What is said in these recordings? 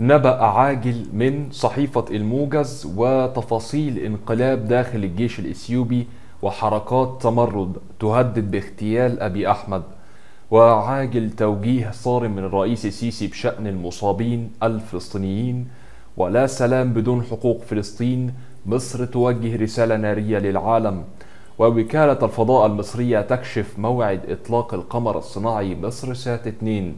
نبأ عاجل من صحيفة الموجز وتفاصيل انقلاب داخل الجيش الإثيوبي وحركات تمرد تهدد باغتيال أبي أحمد. وعاجل توجيه صارم من الرئيس السيسي بشأن المصابين الفلسطينيين. ولا سلام بدون حقوق فلسطين. مصر توجه رسالة نارية للعالم. ووكالة الفضاء المصرية تكشف موعد إطلاق القمر الصناعي مصر سات 2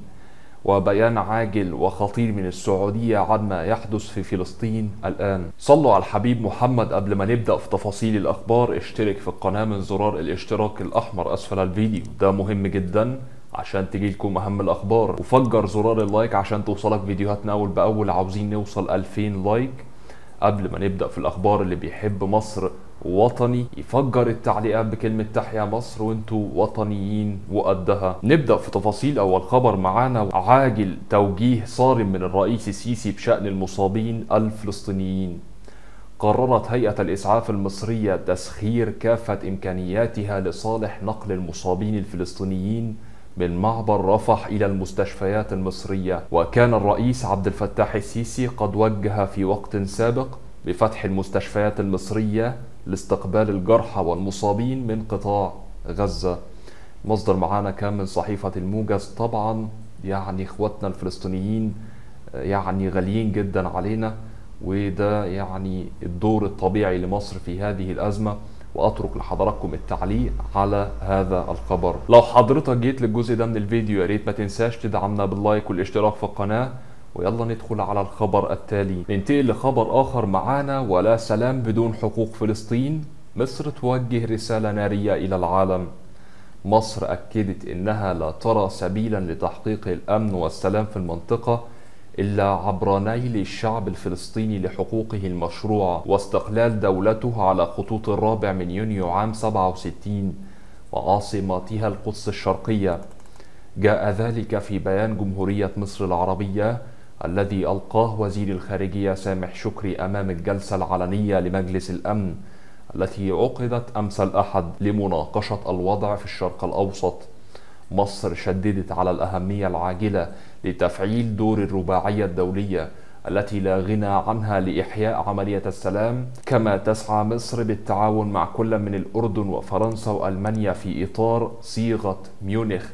وبيان عاجل وخطير من السعودية عن ما يحدث في فلسطين الآن. صلوا على الحبيب محمد قبل ما نبدأ في تفاصيل الأخبار. اشترك في القناة من زرار الاشتراك الأحمر. أسفل الفيديو. ده مهم جدا عشان تجيلكم أهم الأخبار. وفجر زرار ال like عشان توصلك فيديوهاتنا. أول بأول عاوزين نوصل 2000 like قبل ما نبدأ في الأخبار. اللي بيحب مصر وطني. يفجر التعليقات بكلمة تحيا مصر وانتوا وطنيين وقدها. نبدأ في تفاصيل أول خبر معانا. عاجل توجيه صارم من الرئيس السيسي بشأن المصابين الفلسطينيين قررت هيئة الإسعاف المصرية تسخير كافة إمكانياتها لصالح نقل المصابين الفلسطينيين من معبر رفح إلى المستشفيات المصرية. وكان الرئيس عبد الفتاح السيسي قد وجه في وقت سابق بفتح المستشفيات المصرية لاستقبال الجرحى والمصابين من قطاع غزة. مصدر معانا كان من صحيفة الموجز. طبعا يعني اخواتنا الفلسطينيين يعني غاليين جدا علينا وده يعني الدور الطبيعي لمصر في هذه الأزمة. وأترك لحضراتكم التعليق على هذا الخبر. لو حضرتك جيت للجزء ده من الفيديو يا ريت ما تنساش تدعمنا باللايك والاشتراك في القناة. ويلا ندخل على الخبر التالي. ننتقل لخبر آخر معانا. ولا سلام بدون حقوق فلسطين. مصر توجه رسالة نارية إلى العالم. مصر أكدت إنها لا ترى سبيلا لتحقيق الأمن والسلام في المنطقة إلا عبر نيل الشعب الفلسطيني لحقوقه المشروعة واستقلال دولته على خطوط الرابع من يونيو عام 67 وعاصمتها القدس الشرقية. جاء ذلك في بيان جمهورية مصر العربية الذي ألقاه وزير الخارجية سامح شكري أمام الجلسة العلنية لمجلس الأمن التي عقدت أمس الأحد لمناقشة الوضع في الشرق الأوسط. مصر شددت على الأهمية العاجلة لتفعيل دور الرباعية الدولية التي لا غنى عنها لإحياء عملية السلام كما تسعى مصر بالتعاون مع كل من الأردن وفرنسا وألمانيا في إطار صيغة ميونخ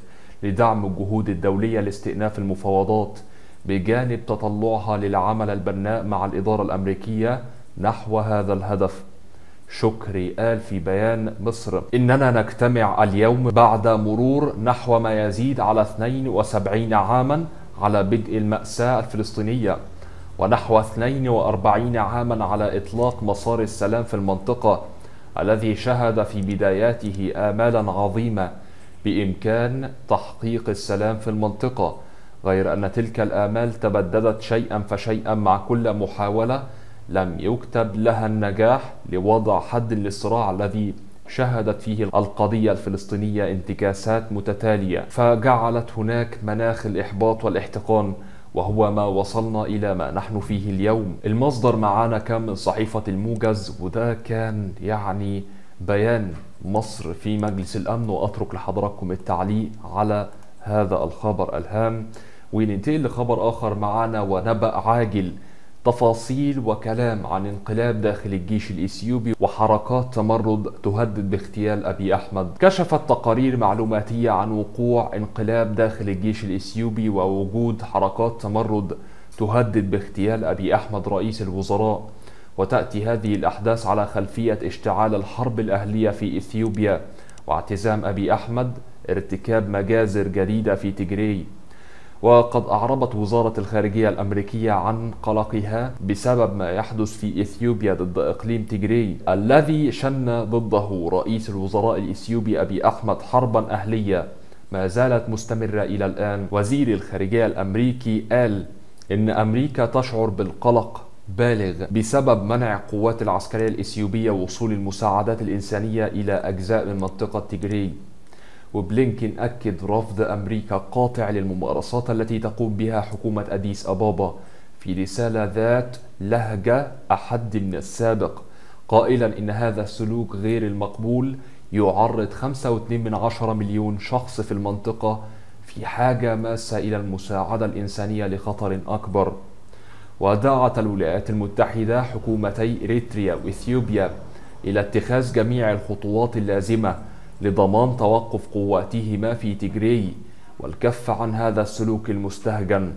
لدعم الجهود الدولية لاستئناف المفاوضات بجانب تطلعها للعمل البناء مع الإدارة الأمريكية نحو هذا الهدف. شكري قال في بيان مصر. إننا نجتمع اليوم بعد مرور نحو ما يزيد على 72 عاما على بدء المأساة الفلسطينية ونحو 42 عاما على إطلاق مسار السلام في المنطقة الذي شهد في بداياته آمالا عظيمة بإمكان تحقيق السلام في المنطقة. غير أن تلك الآمال تبددت شيئا فشيئا مع كل محاولة لم يكتب لها النجاح لوضع حد للصراع الذي شهدت فيه القضية الفلسطينية انتكاسات متتالية. فجعلت هناك مناخ الإحباط والإحتقان وهو ما وصلنا إلى ما نحن فيه اليوم. المصدر معانا كان من صحيفة الموجز وده كان يعني بيان مصر في مجلس الأمن وأترك لحضراتكم التعليق على هذا الخبر الهام. وننتقل لخبر آخر معنا ونبأ عاجل تفاصيل وكلام عن انقلاب داخل الجيش الإثيوبي وحركات تمرد تهدد باغتيال أبي أحمد. كشفت تقارير معلوماتية عن وقوع انقلاب داخل الجيش الإثيوبي ووجود حركات تمرد تهدد باغتيال أبي أحمد رئيس الوزراء. وتأتي هذه الأحداث على خلفية اشتعال الحرب الأهلية في إثيوبيا واعتزام أبي أحمد ارتكاب مجازر جديدة في تجري. وقد أعربت وزارة الخارجية الأمريكية عن قلقها بسبب ما يحدث في إثيوبيا ضد إقليم تيغري الذي شن ضده رئيس الوزراء الإثيوبي أبي أحمد حربا أهلية. ما زالت مستمرة إلى الآن. وزير الخارجية الأمريكي قال إن أمريكا تشعر بالقلق بالغ بسبب منع القوات العسكرية الإثيوبية وصول المساعدات الإنسانية إلى أجزاء من منطقة تيغري. وبلينكين أكد رفض أمريكا قاطع للممارسات التي تقوم بها حكومة أديس أبابا. في رسالة ذات لهجة أحد من السابق قائلا إن هذا السلوك غير المقبول يعرض 5.2 مليون شخص في المنطقة في حاجة ماسة إلى المساعدة الإنسانية لخطر أكبر. ودعت الولايات المتحدة حكومتي إريتريا وإثيوبيا إلى اتخاذ جميع الخطوات اللازمة لضمان توقف قواتهما في تجري والكف عن هذا السلوك المستهجن.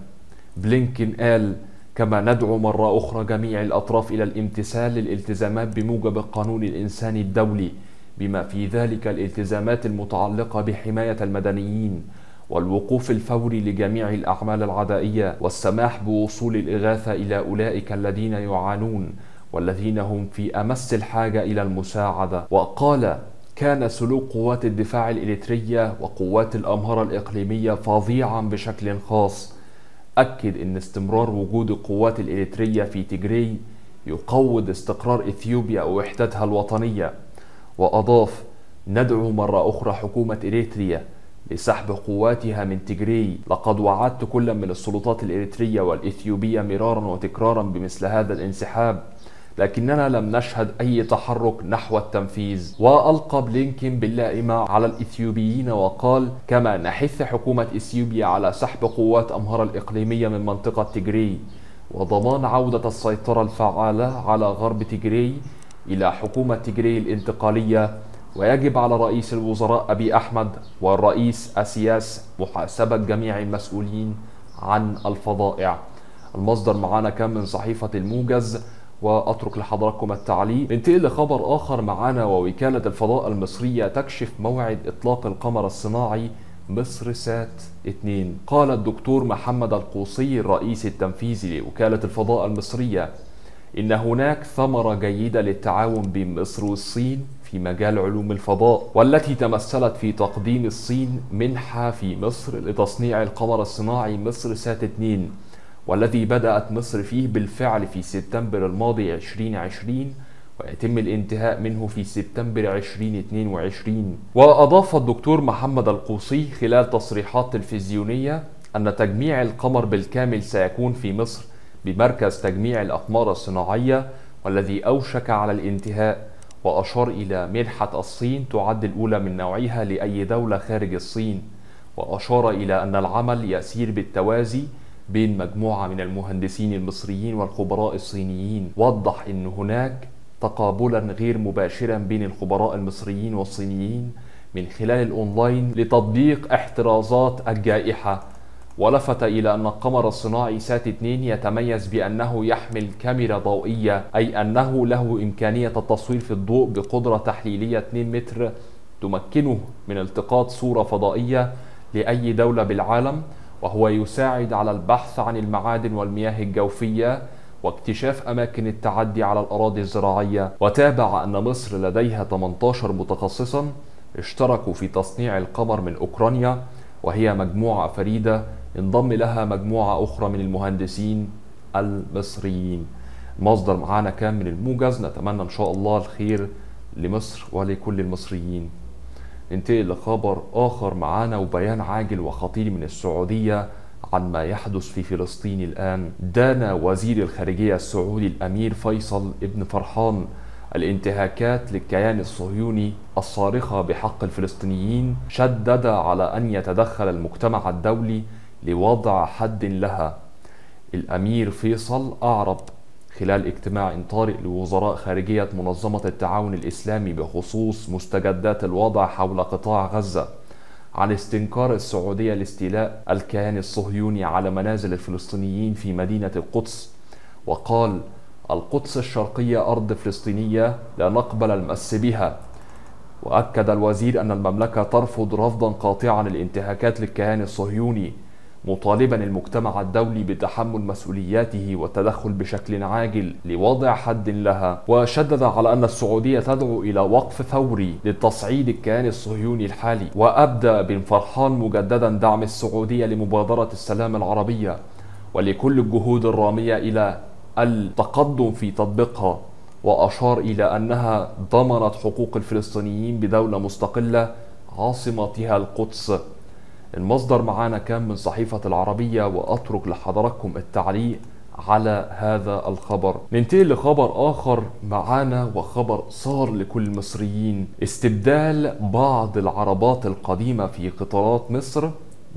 بلينكن قال كما ندعو مرة أخرى جميع الأطراف إلى الامتثال للالتزامات بموجب القانون الإنساني الدولي بما في ذلك الالتزامات المتعلقة بحماية المدنيين والوقوف الفوري لجميع الأعمال العدائية والسماح بوصول الإغاثة إلى أولئك الذين يعانون والذين هم في أمس الحاجة إلى المساعدة وقال كان سلوك قوات الدفاع الإريترية وقوات الأمهرة الإقليمية فظيعا بشكل خاص. أكد أن استمرار وجود القوات الإريترية في تجري يقوض استقرار إثيوبيا ووحدتها الوطنية وأضاف ندعو مرة أخرى حكومة إريتريا لسحب قواتها من تجري لقد وعدت كل من السلطات الإريترية والإثيوبية مرارا وتكرارا بمثل هذا الانسحاب. لكننا لم نشهد أي تحرك نحو التنفيذ. وألقى بلينكين باللائمة على الإثيوبيين وقال كما نحث حكومة إثيوبيا على سحب قوات أمهر الإقليمية من منطقة تجري وضمان عودة السيطرة الفعالة على غرب تجري إلى حكومة تجري الانتقالية ويجب على رئيس الوزراء أبي أحمد والرئيس أسياس محاسبة جميع المسؤولين عن الفظائع. المصدر معانا كان من صحيفة الموجز وأترك لحضراتكم التعليق. ننتقل لخبر آخر معانا ووكالة الفضاء المصرية تكشف موعد إطلاق القمر الصناعي مصر سات 2 قال الدكتور محمد القوصي الرئيس التنفيذي لوكالة الفضاء المصرية إن هناك ثمرة جيدة للتعاون بين مصر والصين في مجال علوم الفضاء والتي تمثلت في تقديم الصين منحة في مصر لتصنيع القمر الصناعي مصر سات 2 والذي بدأت مصر فيه بالفعل في سبتمبر الماضي 2020 ويتم الانتهاء منه في سبتمبر 2022 وأضاف الدكتور محمد القوصي خلال تصريحات تلفزيونية أن تجميع القمر بالكامل سيكون في مصر بمركز تجميع الأقمار الصناعية والذي أوشك على الانتهاء وأشار إلى منحة الصين تعد الأولى من نوعها لأي دولة خارج الصين. وأشار إلى أن العمل يسير بالتوازي بين مجموعة من المهندسين المصريين والخبراء الصينيين. وضح أن هناك تقابلا غير مباشرا بين الخبراء المصريين والصينيين من خلال الأونلاين لتطبيق احترازات الجائحة. ولفت إلى أن القمر الصناعي سات 2 يتميز بأنه يحمل كاميرا ضوئية أي أنه له إمكانية التصوير في الضوء بقدرة تحليلية 2 متر تمكنه من التقاط صورة فضائية لأي دولة بالعالم. وهو يساعد على البحث عن المعادن والمياه الجوفية واكتشاف أماكن التعدي على الأراضي الزراعية. وتابع أن مصر لديها 18 متخصصا اشتركوا في تصنيع القمر من أوكرانيا وهي مجموعة فريدة انضم لها مجموعة أخرى من المهندسين المصريين. مصدر معانا كان من الموجز. نتمنى إن شاء الله الخير لمصر ولكل المصريين. ننتقل لخبر آخر معانا وبيان عاجل وخطير من السعودية عن ما يحدث في فلسطين الآن. دان وزير الخارجية السعودي الأمير فيصل ابن فرحان الانتهاكات للكيان الصهيوني الصارخة بحق الفلسطينيين شدد على أن يتدخل المجتمع الدولي لوضع حد لها. الأمير فيصل أعرب خلال اجتماع طارئ لوزراء خارجية منظمة التعاون الإسلامي بخصوص مستجدات الوضع حول قطاع غزة عن استنكار السعودية لاستيلاء الكيان الصهيوني على منازل الفلسطينيين في مدينة القدس وقال القدس الشرقية أرض فلسطينية لا نقبل المس بها وأكد الوزير أن المملكة ترفض رفضا قاطعا الانتهاكات للكيان الصهيوني مطالبا المجتمع الدولي بتحمل مسؤولياته والتدخل بشكل عاجل لوضع حد لها. وشدد على أن السعودية تدعو إلى وقف فوري لتصعيد الكيان الصهيوني الحالي وأبدى بن فرحان مجددا دعم السعودية لمبادرة السلام العربية ولكل الجهود الرامية إلى التقدم في تطبيقها وأشار إلى أنها ضمنت حقوق الفلسطينيين بدولة مستقلة عاصمتها القدس. المصدر معانا كان من صحيفة العربية وأترك لحضراتكم التعليق على هذا الخبر. ننتقل لخبر آخر معانا وخبر صار لكل المصريين استبدال بعض العربات القديمة في قطارات مصر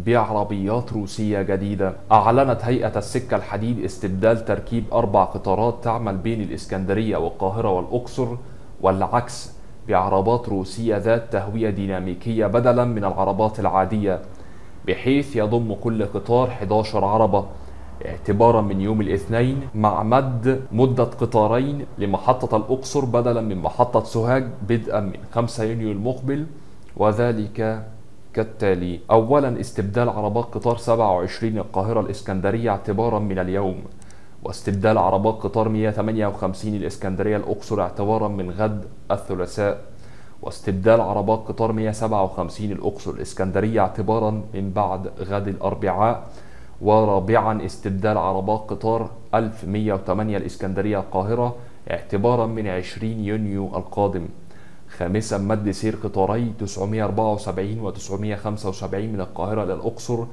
بعربيات روسية جديدة. أعلنت هيئة السكة الحديد استبدال تركيب أربع قطارات تعمل بين الإسكندرية والقاهرة والأقصر والعكس بعربات روسية ذات تهوية ديناميكية بدلا من العربات العادية. بحيث يضم كل قطار 11 عربة اعتبارا من يوم الاثنين مع مد مدة قطارين لمحطة الأقصر بدلا من محطة سوهاج بدءا من 5 يونيو المقبل وذلك كالتالي أولا استبدال عربات قطار 27 القاهرة الإسكندرية اعتبارا من اليوم واستبدال عربات قطار 158 الإسكندرية الأقصر اعتبارا من غد الثلاثاء واستبدال عربات قطار 157 الأقصر الإسكندرية اعتبارا من بعد غد الأربعاء ورابعا استبدال عربات قطار 1108 الإسكندرية القاهرة اعتبارا من 20 يونيو القادم. خامسا مد سير قطاري 974 و 975 من القاهرة إلى الأقصر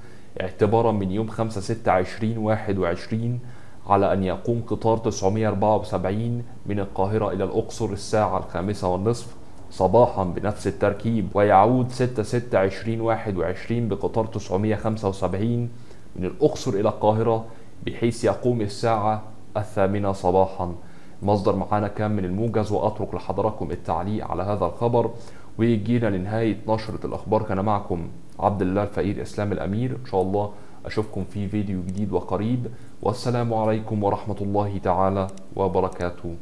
اعتبارا من يوم 5 6 20 21 على أن يقوم قطار 974 من القاهرة إلى الأقصر الساعة الخامسة والنصف. صباحا بنفس التركيب ويعود 6 6 20 21 بقطار 975 من الأقصر إلى القاهرة بحيث يقوم الساعة الثامنة صباحا. مصدر معانا كان من الموجز وأترك لحضراتكم التعليق على هذا الخبر. ويجينا لنهاية نشرة الأخبار. كان معكم عبد الله الفقير إسلام الأمير. إن شاء الله أشوفكم في فيديو جديد وقريب. والسلام عليكم ورحمة الله تعالى وبركاته.